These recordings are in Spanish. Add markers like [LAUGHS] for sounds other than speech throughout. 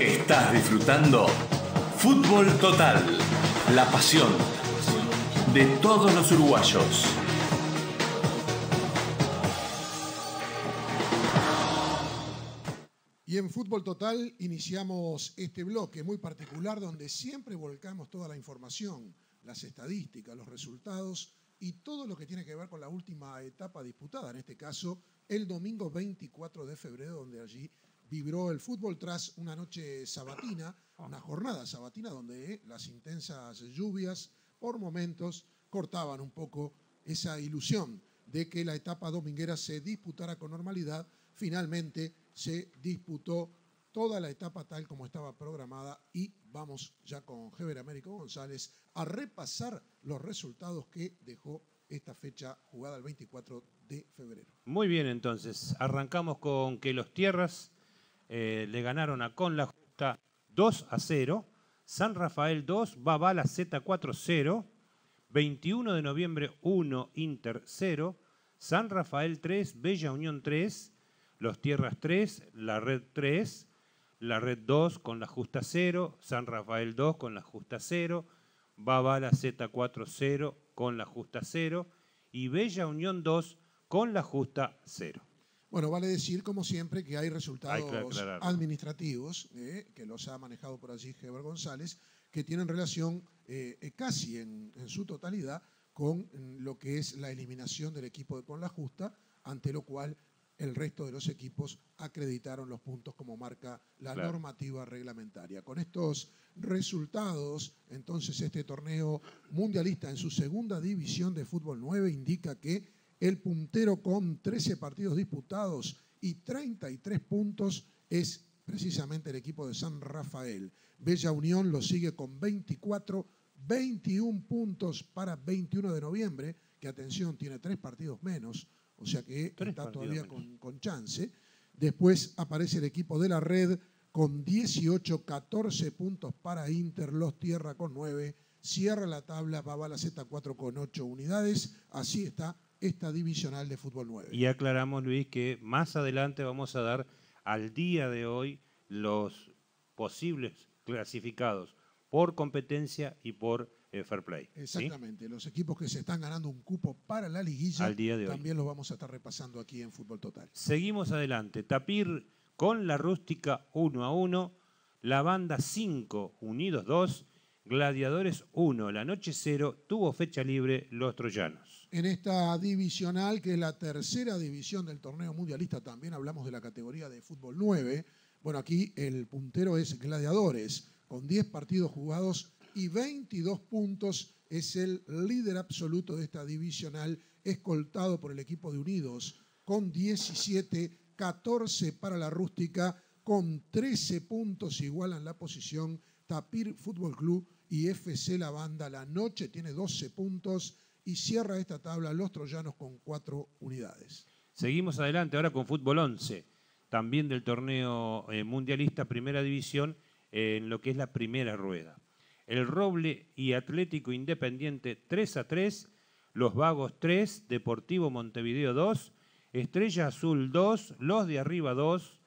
Estás disfrutando Fútbol Total, la pasión de todos los uruguayos. Y en Fútbol Total iniciamos este bloque muy particular donde siempre volcamos toda la información, las estadísticas, los resultados y todo lo que tiene que ver con la última etapa disputada, en este caso el domingo 24 de febrero, donde allí vibró el fútbol tras una noche sabatina, una jornada sabatina donde las intensas lluvias por momentos cortaban un poco esa ilusión de que la etapa dominguera se disputara con normalidad. Finalmente se disputó toda la etapa tal como estaba programada y vamos ya con Heber Américo González a repasar los resultados que dejó esta fecha jugada el 24 de febrero. Muy bien, entonces arrancamos con que los Tierras eh, le ganaron a Con la Justa 2 a 0, San Rafael 2, Babala Z 4 0, 21 de noviembre 1, Inter 0, San Rafael 3, Bella Unión 3, Los Tierras 3, La Red 3, La Red 2 con la Justa 0, San Rafael 2 con la Justa 0, Babala Z4 0 con la Justa 0 y Bella Unión 2 con la Justa 0. Bueno, vale decir, como siempre, que hay resultados administrativos, eh, que los ha manejado por allí Heber González, que tienen relación eh, eh, casi en, su totalidad con mm, lo que es la eliminación del equipo de Con la Justa, ante lo cual el resto de los equipos acreditaron los puntos como marca la normativa reglamentaria. Con estos resultados, entonces este torneo mundialista en su segunda división de fútbol 9 indica que el puntero con 13 partidos disputados y 33 puntos es precisamente el equipo de San Rafael. Bella Unión lo sigue con 24, 21 puntos para 21 de noviembre, que atención, tiene tres partidos menos, o sea que está todavía con, con, chance. Después aparece el equipo de la red con 18, 14 puntos para Inter, Los Tierra con 9, cierra la tabla, va a la Z4 con 8 unidades, así está esta divisional de fútbol 9. Y aclaramos, Luis, que más adelante vamos a dar al día de hoy los posibles clasificados por competencia y por eh, fair play. Exactamente, los equipos que se están ganando un cupo para la liguilla al día de también los vamos a estar repasando aquí en Fútbol Total. Seguimos adelante, Tapir con la rústica 1 a 1, la banda 5, Unidos 2, Gladiadores 1, la noche 0, tuvo fecha libre los troyanos en esta divisional, que es la tercera división del torneo mundialista, también hablamos de la categoría de fútbol 9. Bueno, aquí el puntero es Gladiadores, con 10 partidos jugados y 22 puntos. Es el líder absoluto de esta divisional, escoltado por el equipo de Unidos, con 17, 14 para la rústica, con 13 puntos igualan la posición Tapir Fútbol Club y FC La Banda. La noche tiene 12 puntos y cierra esta tabla los troyanos con cuatro unidades. Seguimos adelante ahora con fútbol 11, también del torneo eh, mundialista Primera División en lo que es la primera rueda. El Roble y Atlético Independiente 3 a 3, Los Vagos 3, Deportivo Montevideo 2, Estrella Azul 2, Los de Arriba 2,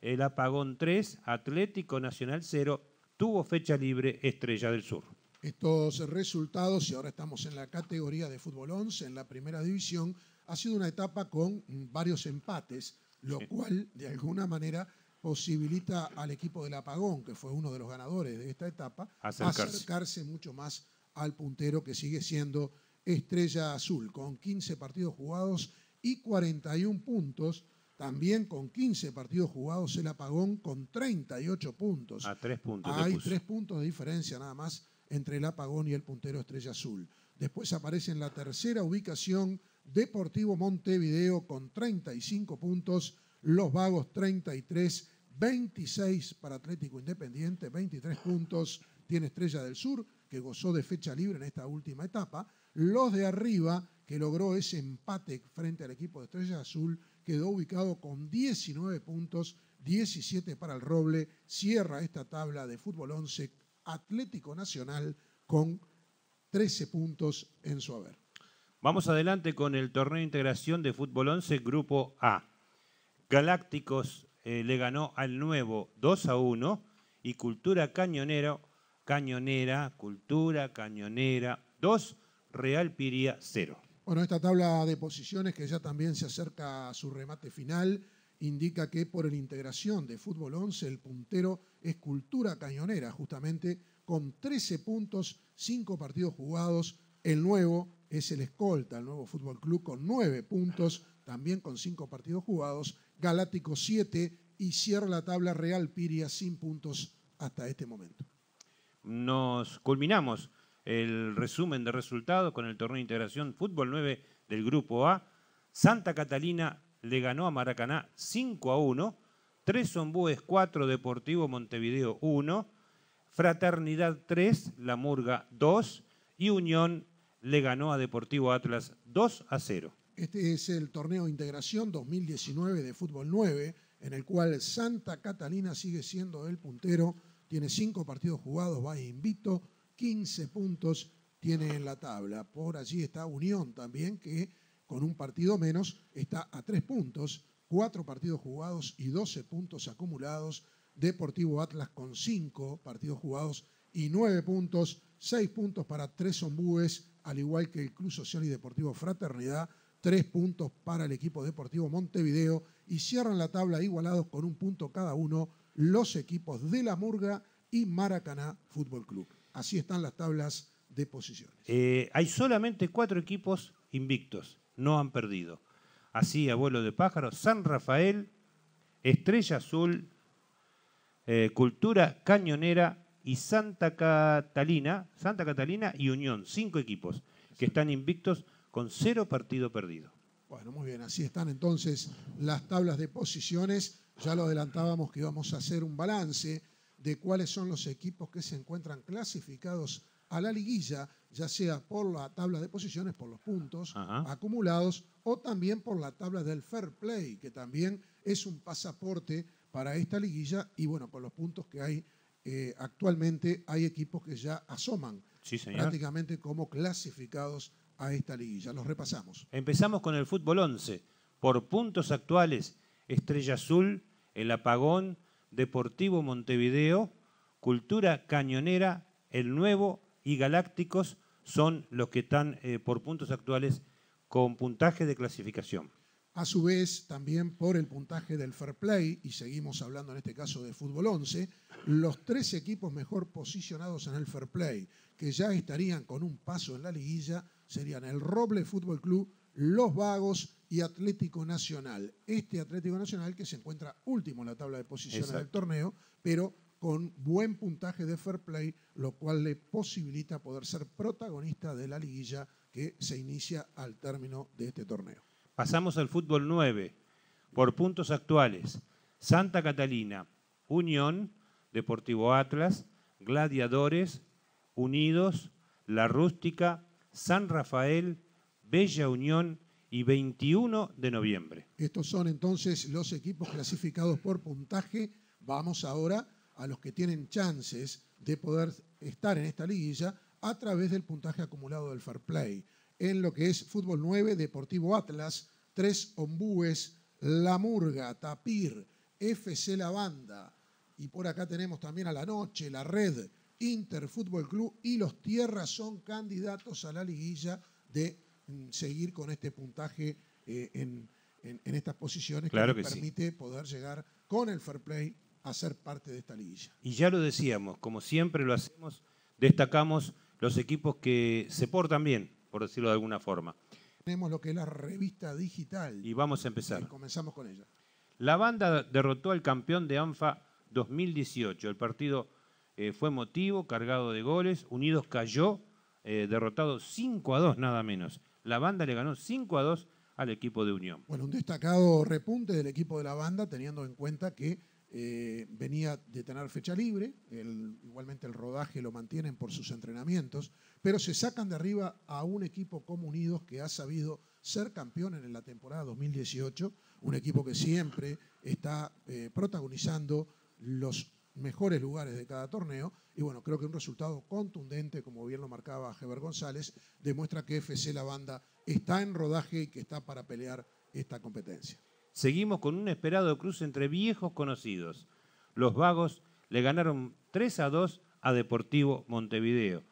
El Apagón 3, Atlético Nacional 0, tuvo fecha libre Estrella del Sur estos resultados y ahora estamos en la categoría de fútbol 11, en la primera división, ha sido una etapa con varios empates, lo cual de alguna manera posibilita al equipo del Apagón, que fue uno de los ganadores de esta etapa, acercarse, mucho más al puntero que sigue siendo Estrella Azul, con 15 partidos jugados y 41 puntos. También con 15 partidos jugados el Apagón con 38 puntos. A tres puntos. Hay tres puntos de diferencia nada más entre el apagón y el puntero Estrella Azul. Después aparece en la tercera ubicación Deportivo Montevideo con 35 puntos, Los Vagos 33, 26 para Atlético Independiente, 23 puntos tiene Estrella del Sur, que gozó de fecha libre en esta última etapa. Los de arriba, que logró ese empate frente al equipo de Estrella Azul, quedó ubicado con 19 puntos, 17 para el Roble, cierra esta tabla de fútbol 11 Atlético Nacional con 13 puntos en su haber. Vamos adelante con el torneo de integración de fútbol 11, grupo A. Galácticos eh, le ganó al nuevo 2 a 1 y Cultura Cañonero, Cañonera, Cultura Cañonera 2, Real Piría 0. Bueno, esta tabla de posiciones que ya también se acerca a su remate final indica que por la integración de Fútbol 11 el puntero es Cultura Cañonera, justamente con 13 puntos, 5 partidos jugados. El nuevo es el escolta, el nuevo Fútbol Club con 9 puntos, también con 5 partidos jugados. Galáctico 7 y cierra la tabla Real Piria sin puntos hasta este momento. Nos culminamos el resumen de resultados con el torneo de integración Fútbol 9 del Grupo A. Santa Catalina le ganó a Maracaná 5 a 1, Tres Ombúes 4, Deportivo Montevideo 1, Fraternidad 3, La Murga 2 y Unión le ganó a Deportivo Atlas 2 a 0. Este es el torneo de integración 2019 de fútbol 9, en el cual Santa Catalina sigue siendo el puntero, tiene 5 partidos jugados, va invito, 15 puntos tiene en la tabla. Por allí está Unión también, que con un partido menos está a 3 puntos, 4 partidos jugados y 12 puntos acumulados. Deportivo Atlas con 5 partidos jugados y 9 puntos, 6 puntos para Tres Ombúes, al igual que el Club Social y Deportivo Fraternidad, 3 puntos para el equipo deportivo Montevideo y cierran la tabla igualados con un punto cada uno los equipos de La Murga y Maracaná Fútbol Club. Así están las tablas de posiciones. Eh, hay solamente cuatro equipos invictos, no han perdido. Así, abuelo de pájaro, San Rafael, Estrella Azul, eh, Cultura Cañonera y Santa Catalina, Santa Catalina y Unión, cinco equipos que están invictos con cero partido perdido. Bueno, muy bien, así están entonces las tablas de posiciones. Ya lo adelantábamos que íbamos a hacer un balance de cuáles son los equipos que se encuentran clasificados a la liguilla, ya sea por la tabla de posiciones, por los puntos acumulados, o también por la tabla del fair play, que también es un pasaporte para esta liguilla y bueno, con los puntos que hay eh, actualmente, hay equipos que ya asoman prácticamente como clasificados a esta liguilla. Los repasamos. Empezamos con el fútbol 11. Por puntos actuales, Estrella Azul, El Apagón, Deportivo Montevideo, Cultura Cañonera, El Nuevo y Galácticos son los que están eh, por puntos actuales con puntaje de clasificación. A su vez, también por el puntaje del Fair Play, y seguimos hablando en este caso de Fútbol 11, los tres equipos mejor posicionados en el Fair Play, que ya estarían con un paso en la liguilla, serían el Roble Fútbol Club, Los Vagos y Atlético Nacional. Este Atlético Nacional que se encuentra último en la tabla de posiciones del torneo, pero con buen puntaje de fair play, lo cual le posibilita poder ser protagonista de la liguilla que se inicia al término de este torneo. Pasamos al fútbol 9. Por puntos actuales, Santa Catalina, Unión, Deportivo Atlas, Gladiadores, Unidos, La Rústica, San Rafael, Bella Unión y 21 de noviembre. Estos son entonces los equipos clasificados por puntaje. Vamos ahora a los que tienen chances de poder estar en esta liguilla a través del puntaje acumulado del Fair Play. En lo que es Fútbol 9, Deportivo Atlas, Tres Ombúes, La Murga, Tapir, FC La Banda. Y por acá tenemos también a la noche, la Red, Inter Fútbol Club y los Tierras son candidatos a la liguilla de mm, seguir con este puntaje eh, en, estas posiciones que, permite poder llegar con el fair play a ser parte de esta liguilla. Y ya lo decíamos, como siempre lo hacemos, destacamos los equipos que se portan bien, por decirlo de alguna forma. Tenemos lo que es la revista digital. Y vamos a empezar. comenzamos con ella. La banda derrotó al campeón de ANFA 2018. El partido eh, fue motivo, cargado de goles. Unidos cayó, eh, derrotado 5 a 2 nada menos. La banda le ganó 5 a 2 al equipo de Unión. Bueno, un destacado repunte del equipo de la banda, teniendo en cuenta que eh, venía de tener fecha libre, igualmente el rodaje lo mantienen por sus entrenamientos, pero se sacan de arriba a un equipo como Unidos que ha sabido ser campeón en la temporada 2018, un equipo que siempre está protagonizando los mejores lugares de cada torneo. Y bueno, creo que un resultado contundente, como bien lo marcaba Heber González, demuestra que FC La Banda está en rodaje y que está para pelear esta competencia. Seguimos con un esperado cruce entre viejos conocidos. Los Vagos le ganaron 3 a 2 a Deportivo Montevideo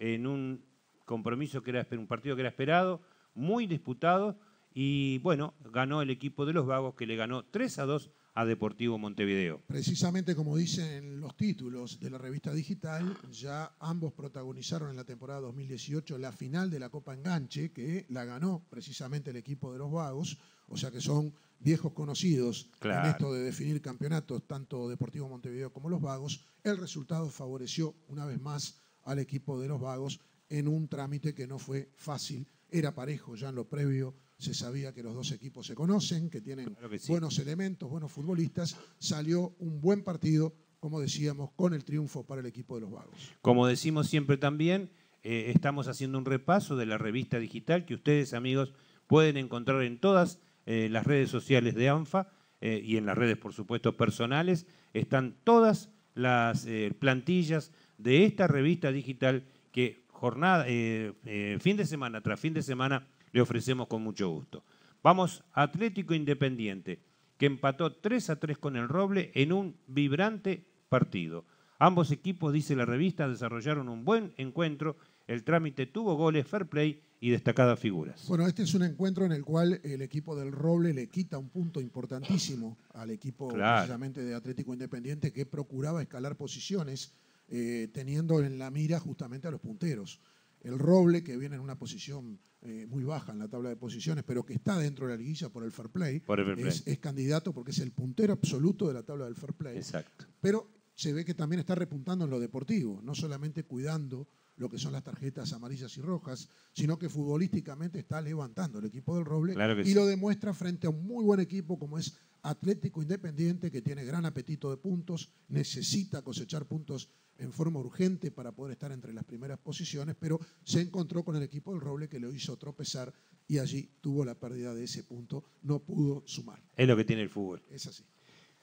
en un compromiso que era un partido que era esperado, muy disputado y bueno, ganó el equipo de los Vagos que le ganó 3 a 2 a Deportivo Montevideo. Precisamente como dicen los títulos de la revista digital, ya ambos protagonizaron en la temporada 2018 la final de la Copa Enganche, que la ganó precisamente el equipo de los Vagos, o sea que son viejos conocidos en esto de definir campeonatos, tanto Deportivo Montevideo como los Vagos. El resultado favoreció una vez más al equipo de los Vagos en un trámite que no fue fácil, era parejo ya en lo previo se sabía que los dos equipos se conocen, que tienen buenos elementos, buenos futbolistas. Salió un buen partido, como decíamos, con el triunfo para el equipo de los Vagos. Como decimos siempre también, eh, estamos haciendo un repaso de la revista digital que ustedes, amigos, pueden encontrar en todas eh, las redes sociales de ANFA eh, y en las redes, por supuesto, personales. Están todas las plantillas de esta revista digital que jornada, fin de semana tras fin de semana le ofrecemos con mucho gusto. Vamos Atlético Independiente, que empató 3 a 3 con el Roble en un vibrante partido. Ambos equipos, dice la revista, desarrollaron un buen encuentro. El trámite tuvo goles, fair play y destacadas figuras. Bueno, este es un encuentro en el cual el equipo del Roble le quita un punto importantísimo al equipo precisamente de Atlético Independiente que procuraba escalar posiciones eh, teniendo en la mira justamente a los punteros el Roble, que viene en una posición eh, muy baja en la tabla de posiciones, pero que está dentro de la liguilla por el fair play, Es, candidato porque es el puntero absoluto de la tabla del fair play. Exacto. Pero se ve que también está repuntando en lo deportivo, no solamente cuidando lo que son las tarjetas amarillas y rojas, sino que futbolísticamente está levantando el equipo del Roble y lo demuestra frente a un muy buen equipo como es Atlético Independiente, que tiene gran apetito de puntos, necesita cosechar puntos en forma urgente para poder estar entre las primeras posiciones, pero se encontró con el equipo del Roble que lo hizo tropezar y allí tuvo la pérdida de ese punto, no pudo sumar. Es lo que tiene el fútbol. Es así.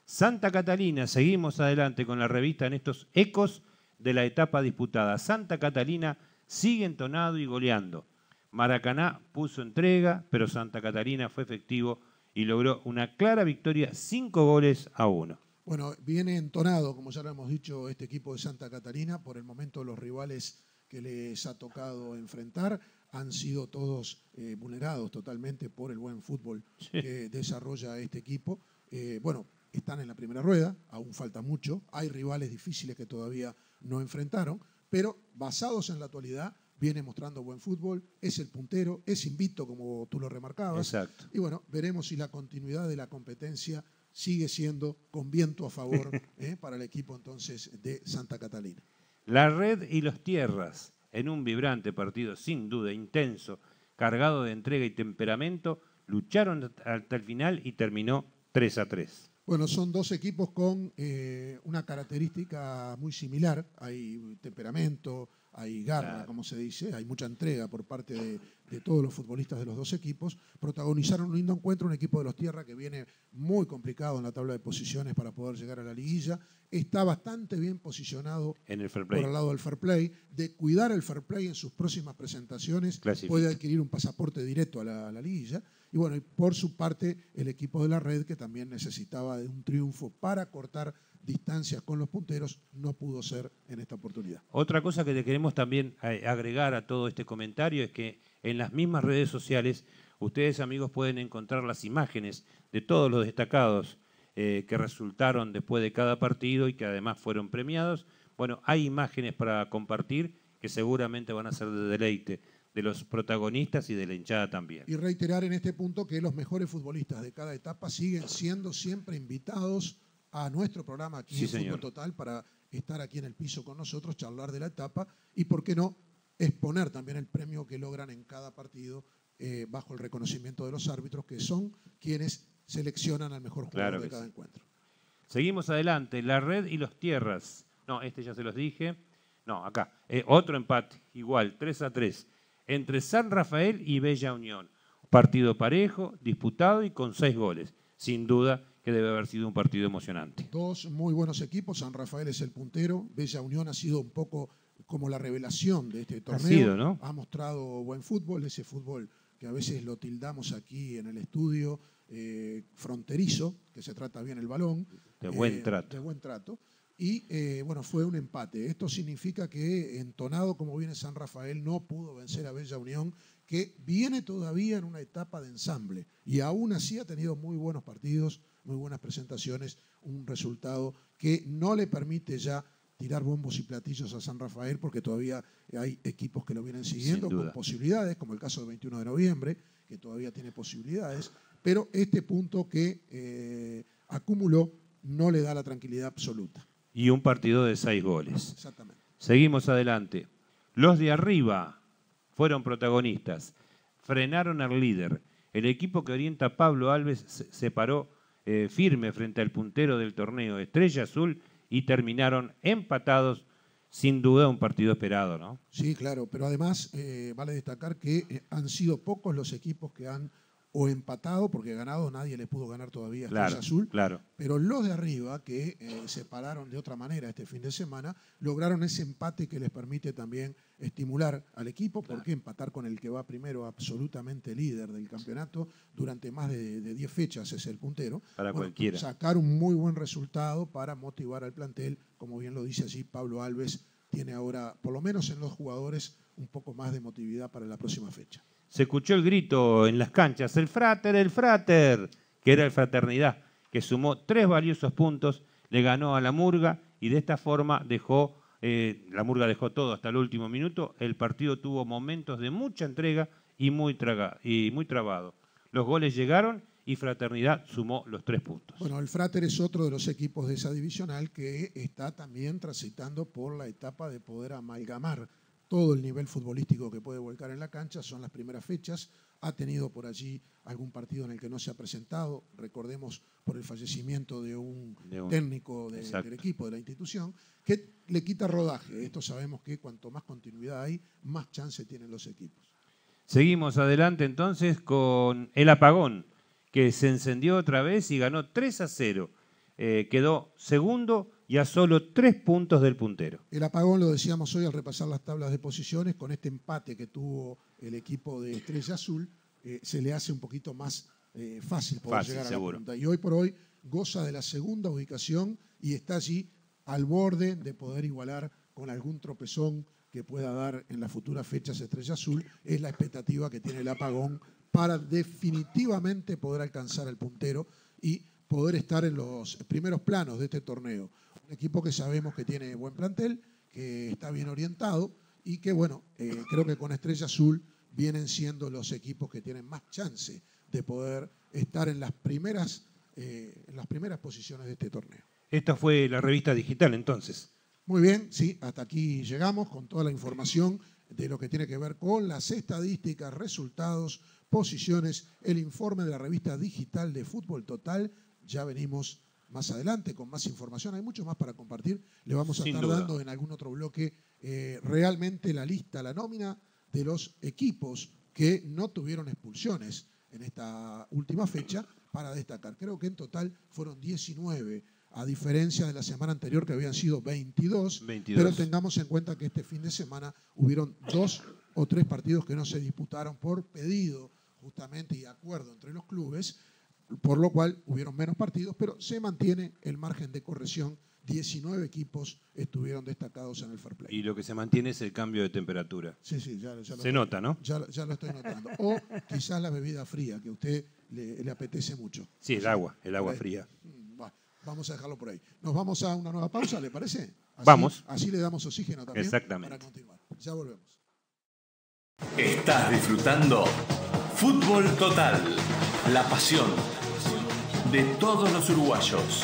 Santa Catalina, seguimos adelante con la revista en estos ecos de la etapa disputada. Santa Catalina sigue entonado y goleando. Maracaná puso entrega, pero Santa Catalina fue efectivo y logró una clara victoria, cinco goles a uno. Bueno, viene entonado, como ya lo hemos dicho, este equipo de Santa Catarina. Por el momento los rivales que les ha tocado enfrentar han sido todos eh, vulnerados totalmente por el buen fútbol que desarrolla este equipo. Eh, bueno, están en la primera rueda, aún falta mucho. Hay rivales difíciles que todavía no enfrentaron, pero basados en la actualidad, viene mostrando buen fútbol, es el puntero, es invito, como tú lo remarcabas. Exacto. Y bueno, veremos si la continuidad de la competencia sigue siendo con viento a favor [LAUGHS] ¿eh? para el equipo entonces de Santa Catalina. La red y los tierras, en un vibrante partido sin duda intenso, cargado de entrega y temperamento, lucharon hasta el final y terminó 3 a 3. Bueno, son dos equipos con eh, una característica muy similar. Hay temperamento, hay garra, como se dice, hay mucha entrega por parte de, todos los futbolistas de los dos equipos. Protagonizaron un lindo encuentro, un equipo de los Tierra que viene muy complicado en la tabla de posiciones para poder llegar a la liguilla. Está bastante bien posicionado en el por el lado del fair play. De cuidar el fair play en sus próximas presentaciones, puede adquirir un pasaporte directo a la, a la liguilla. Y bueno, por su parte, el equipo de la red, que también necesitaba de un triunfo para cortar distancias con los punteros, no pudo ser en esta oportunidad. Otra cosa que le queremos también eh, agregar a todo este comentario es que en las mismas redes sociales ustedes amigos pueden encontrar las imágenes de todos los destacados eh, que resultaron después de cada partido y que además fueron premiados. Bueno, hay imágenes para compartir que seguramente van a ser de deleite de los protagonistas y de la hinchada también. Y reiterar en este punto que los mejores futbolistas de cada etapa siguen siendo siempre invitados a nuestro programa aquí en Fútbol Total para estar aquí en el piso con nosotros, charlar de la etapa y, ¿por qué no?, exponer también el premio que logran en cada partido eh, bajo el reconocimiento de los árbitros, que son quienes seleccionan al mejor jugador de cada encuentro. Seguimos adelante, la red y los tierras. No, este ya se los dije. No, acá. Eh, otro empate, igual, 3 a 3, entre San Rafael y Bella Unión. Partido parejo, disputado y con seis goles. Sin duda, que debe haber sido un partido emocionante. Dos muy buenos equipos, San Rafael es el puntero, Bella Unión ha sido un poco como la revelación de este torneo. Ha, sido, ¿no? ha mostrado buen fútbol, ese fútbol que a veces lo tildamos aquí en el estudio, eh, fronterizo, que se trata bien el balón. De buen eh, trato. De buen trato. Y eh, bueno, fue un empate. Esto significa que entonado como viene San Rafael no pudo vencer a Bella Unión, que viene todavía en una etapa de ensamble y aún así ha tenido muy buenos partidos, muy buenas presentaciones, un resultado que no le permite ya tirar bombos y platillos a San Rafael porque todavía hay equipos que lo vienen siguiendo con posibilidades, como el caso del 21 de noviembre, que todavía tiene posibilidades, pero este punto que eh, acumuló no le da la tranquilidad absoluta y un partido de seis goles. Exactamente. Seguimos adelante. Los de arriba fueron protagonistas. Frenaron al líder. El equipo que orienta Pablo Alves se paró eh, firme frente al puntero del torneo Estrella Azul y terminaron empatados. Sin duda un partido esperado, ¿no? Sí, claro, pero además eh, vale destacar que eh, han sido pocos los equipos que han o empatado, porque ganado nadie le pudo ganar todavía a claro, Azul. Claro. Pero los de arriba, que eh, se pararon de otra manera este fin de semana, lograron ese empate que les permite también estimular al equipo, porque empatar con el que va primero absolutamente líder del campeonato durante más de 10 fechas es el puntero. Para cualquiera. Sacar un muy buen resultado para motivar al plantel, como bien lo dice así Pablo Alves, tiene ahora, por lo menos en los jugadores, un poco más de motividad para la próxima fecha se escuchó el grito en las canchas, el frater, el frater, que era el fraternidad, que sumó tres valiosos puntos, le ganó a la Murga y de esta forma dejó, eh, la Murga dejó todo hasta el último minuto, el partido tuvo momentos de mucha entrega y muy, traga, y muy trabado. Los goles llegaron y Fraternidad sumó los tres puntos. Bueno, el Frater es otro de los equipos de esa divisional que está también transitando por la etapa de poder amalgamar todo el nivel futbolístico que puede volcar en la cancha, son las primeras fechas. Ha tenido por allí algún partido en el que no se ha presentado, recordemos por el fallecimiento de un, técnico del equipo, de la institución, que le quita rodaje. Esto sabemos que cuanto más continuidad hay, más chance tienen los equipos. Seguimos adelante entonces con el apagón, que se encendió otra vez y ganó 3 a 0. Eh, quedó segundo y a solo tres puntos del puntero. El apagón lo decíamos hoy al repasar las tablas de posiciones, con este empate que tuvo el equipo de Estrella Azul, eh, se le hace un poquito más eh, fácil poder llegar a la punta. Y hoy por hoy goza de la segunda ubicación y está allí al borde de poder igualar con algún tropezón que pueda dar en las futuras fechas Estrella Azul. Es la expectativa que tiene el apagón para definitivamente poder alcanzar el puntero y poder estar en los primeros planos de este torneo un equipo que sabemos que tiene buen plantel, que está bien orientado y que, bueno, eh, creo que con Estrella Azul vienen siendo los equipos que tienen más chance de poder estar en las primeras, eh, en las primeras posiciones de este torneo. Esta fue la revista digital entonces. Muy bien, sí, hasta aquí llegamos con toda la información de lo que tiene que ver con las estadísticas, resultados, posiciones, el informe de la revista digital de Fútbol Total. Ya venimos más adelante con más información. Hay mucho más para compartir. Le vamos a estar dando en algún otro bloque eh, realmente la lista, la nómina de los equipos que no tuvieron expulsiones en esta última fecha para destacar. Creo que en total fueron 19, a diferencia de la semana anterior que habían sido 22, 22. pero tengamos en cuenta que este fin de semana hubieron dos o tres partidos que no se disputaron por pedido justamente y acuerdo entre los clubes por lo cual hubieron menos partidos, pero se mantiene el margen de corrección. 19 equipos estuvieron destacados en el fair play. Y lo que se mantiene es el cambio de temperatura. Sí, sí, ya, ya lo Se nota, ¿no? Ya, lo estoy notando. O quizás la bebida fría, que a usted le, apetece mucho. Sí, el agua, el agua fría. Vamos a dejarlo por ahí. Nos vamos a una nueva pausa, ¿le parece? vamos. Así le damos oxígeno también Exactamente. para continuar. Ya volvemos. Estás disfrutando Fútbol Total. La pasión de todos los uruguayos.